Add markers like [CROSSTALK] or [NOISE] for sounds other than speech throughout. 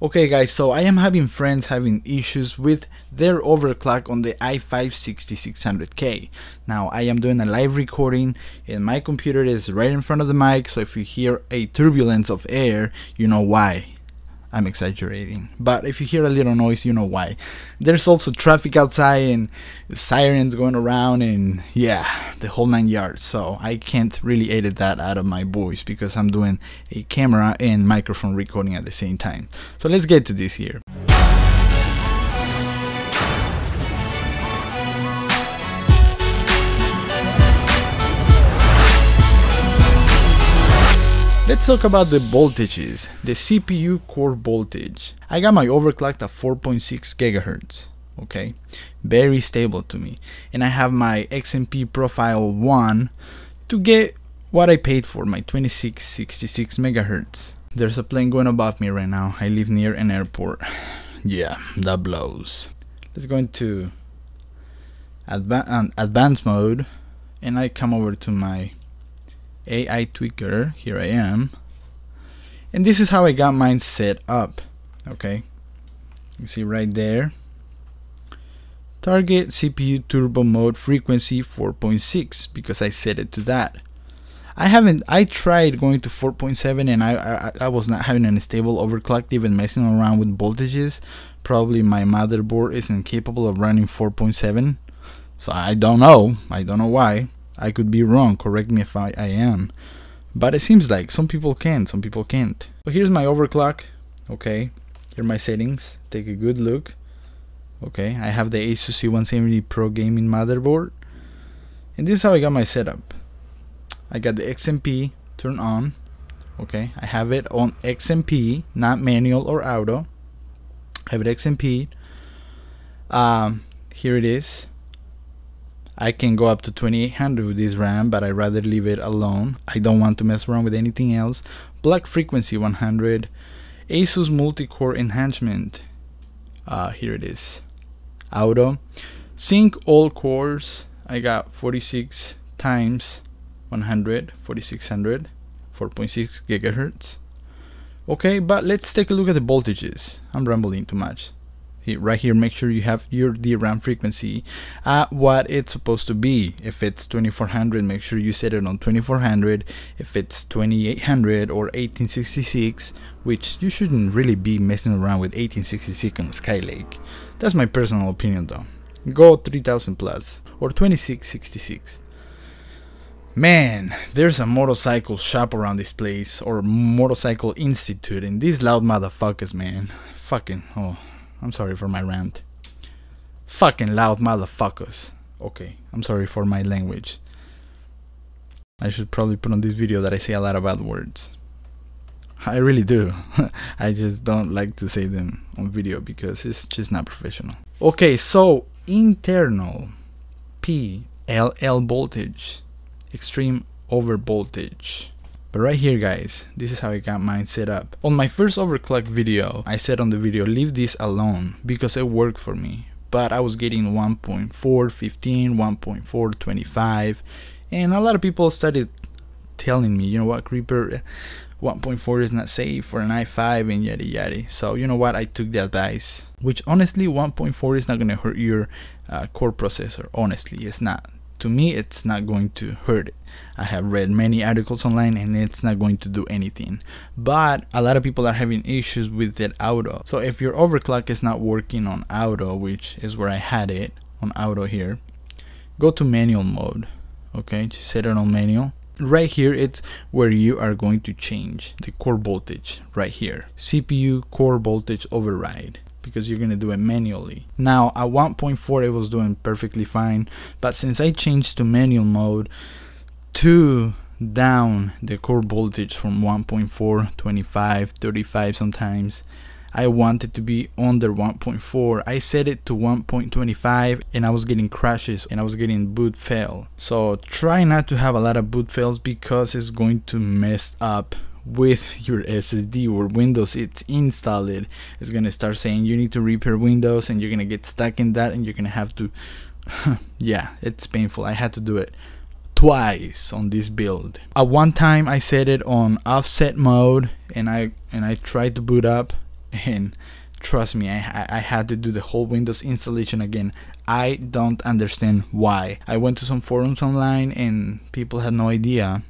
Okay guys, so I am having friends having issues with their overclock on the i5 6600K. Now I am doing a live recording and my computer is right in front of the mic so if you hear a turbulence of air, you know why. I'm exaggerating. But if you hear a little noise, you know why. There's also traffic outside and sirens going around and yeah, the whole nine yards. So I can't really edit that out of my voice because I'm doing a camera and microphone recording at the same time. So let's get to this here. Let's talk about the voltages, the CPU core voltage. I got my overclocked at 4.6 gigahertz, okay, very stable to me. And I have my XMP profile 1 to get what I paid for, my 2666 megahertz. There's a plane going above me right now. I live near an airport. [SIGHS] Yeah, that blows. Let's go into adva um, advanced mode and I come over to my AI tweaker here I am. And this is how I got mine set up okay? You see right there. Target CPU turbo mode frequency 4.6 because I set it to that. I haven't I tried going to 4.7 and I, I, I was not having any stable overclock even messing around with voltages. Probably my motherboard isn't capable of running 4.7 so I don't know. I don't know why I could be wrong, correct me if I, I am. But it seems like some people can, some people can't. So here's my overclock. Okay, here are my settings. Take a good look. Okay, I have the Asus Z170 Pro Gaming motherboard. And this is how I got my setup. I got the XMP turned on. Okay, I have it on XMP, not manual or auto. I have it XMP. Um, here it is. I can go up to 2800 with this RAM but I'd rather leave it alone. I don't want to mess around with anything else. Black frequency 100 Asus multi-core enhancement. Uh, here it is. Auto. Sync all cores. I got 46 times 100 4600 4.6 gigahertz. Okay but let's take a look at the voltages. I'm rambling too much right here make sure you have your DRAM frequency at what it's supposed to be. If it's 2400 make sure you set it on 2400 if it's 2800 or 1866 which you shouldn't really be messing around with 1866 on Skylake. That's my personal opinion though. Go 3000 plus or 2666 Man, there's a motorcycle shop around this place, or motorcycle institute, and these loud motherfuckers, man. Fucking, oh, I'm sorry for my rant. Fucking loud motherfuckers. Okay, I'm sorry for my language. I should probably put on this video that I say a lot of bad words. I really do. [LAUGHS] I just don't like to say them on video because it's just not professional. Okay, so internal PLL voltage, extreme over voltage. But right here guys, this is how I got mine set up. On my first overclock video, I said on the video leave this alone because it worked for me. But I was getting 1.415, 1.425 and a lot of people started telling me, you know what Creeper, 1.4 is not safe for an i5 and yada yada. So you know what, I took the advice. Which honestly 1.4 is not going to hurt your uh, core processor. Honestly, it's not to me it's not going to hurt it. I have read many articles online and it's not going to do anything. But a lot of people are having issues with it auto. So if your overclock is not working on auto which is where i had it on auto here go to manual mode okay? Just set it on manual. Right here it's where you are going to change the core voltage right here. Cpu core voltage override because you're going to do it manually. Now at 1.4 it was doing perfectly fine but since I changed to manual mode to down the core voltage from 1.4 25 35 sometimes I wanted it to be under 1.4 I set it to 1.25 and I was getting crashes and I was getting boot fail so try not to have a lot of boot fails because it's going to mess up with your SSD or Windows it's installed. It's gonna start saying you need to repair Windows and you're gonna get stuck in that and you're gonna have to [LAUGHS] yeah it's painful. I had to do it twice on this build. At one time I set it on offset mode and I and I tried to boot up and trust me I, I had to do the whole windows installation again. I don't understand why. I went to some forums online and people had no idea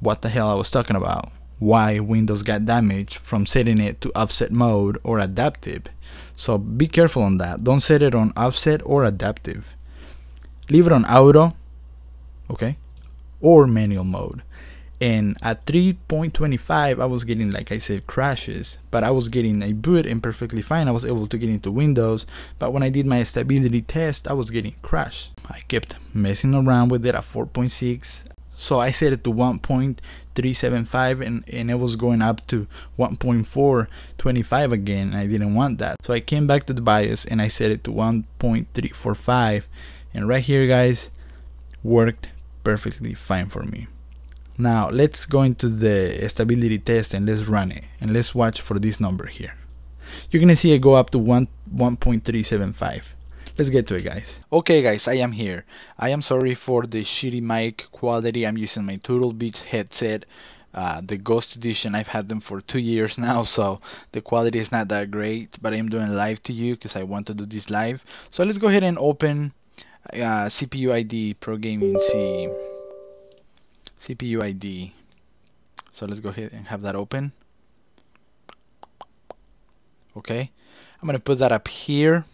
what the hell i was talking about why windows got damaged from setting it to offset mode or adaptive. So be careful on that. Don't set it on offset or adaptive. Leave it on auto okay or manual mode. And at 3.25 I was getting like I said crashes but I was getting a boot and perfectly fine. I was able to get into Windows but when I did my stability test I was getting crashed. I kept messing around with it at 4.6 so I set it to 1.375 and, and it was going up to 1.425 again. I didn't want that. So I came back to the BIOS and I set it to 1.345 and right here guys worked perfectly fine for me. Now let's go into the stability test and let's run it. And let's watch for this number here. You're gonna see it go up to 1 1.375. Let's get to it guys. Okay guys, I am here. I am sorry for the shitty mic quality. I'm using my Turtle Beach headset. Uh, the Ghost Edition, I've had them for two years [LAUGHS] now, so the quality is not that great, but I'm doing live to you because I want to do this live. So let's go ahead and open uh, CPU ID Pro Gaming C. CPU ID. So let's go ahead and have that open. Okay, I'm gonna put that up here,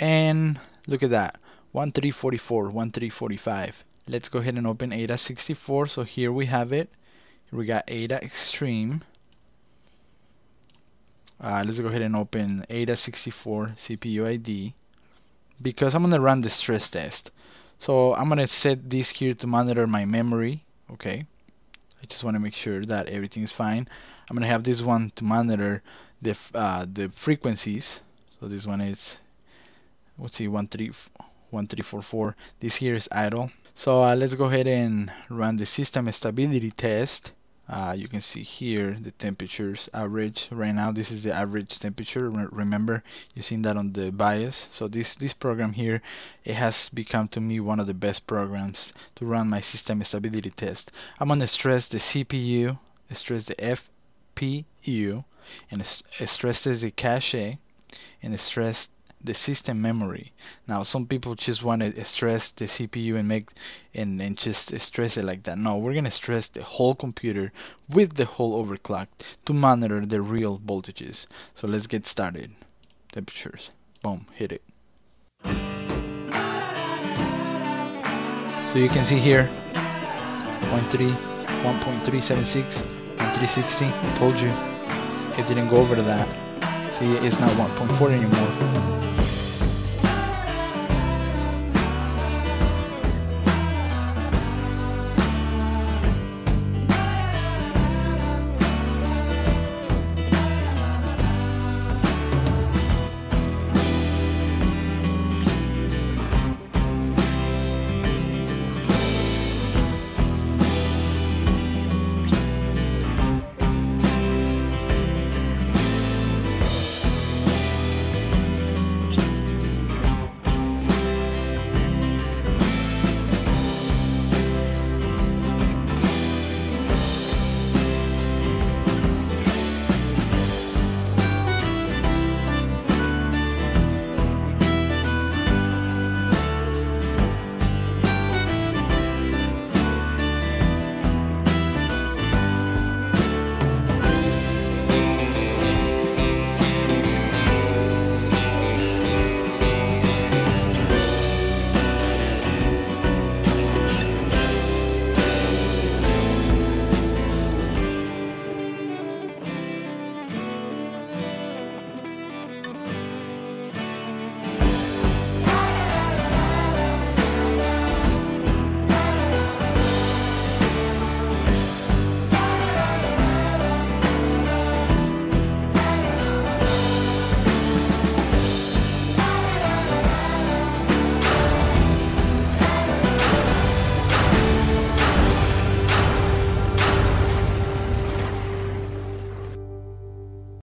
and look at that, 1344, 1345. Let's go ahead and open AIDA 64. So here we have it. Here we got AIDA Extreme. Uh, let's go ahead and open AIDA 64 CPU ID because I'm gonna run the stress test. So I'm gonna set this here to monitor my memory okay I just want to make sure that everything is fine I'm gonna have this one to monitor the uh, the frequencies so this one is let's see 1344 this here is idle. So uh, let's go ahead and run the system stability test. Uh, you can see here the temperatures average. Right now this is the average temperature. Remember you've seen that on the BIOS. So this this program here it has become to me one of the best programs to run my system stability test. I'm gonna stress the CPU stress the FPU and stress the cache and stress the system memory. Now some people just want to stress the CPU and make and, and just stress it like that. No, we're gonna stress the whole computer with the whole overclock to monitor the real voltages. So let's get started. Temperatures. Boom, hit it. So you can see here 1.3, 1.376, 1.360. I told you it didn't go over to that. See, it's not 1.4 anymore.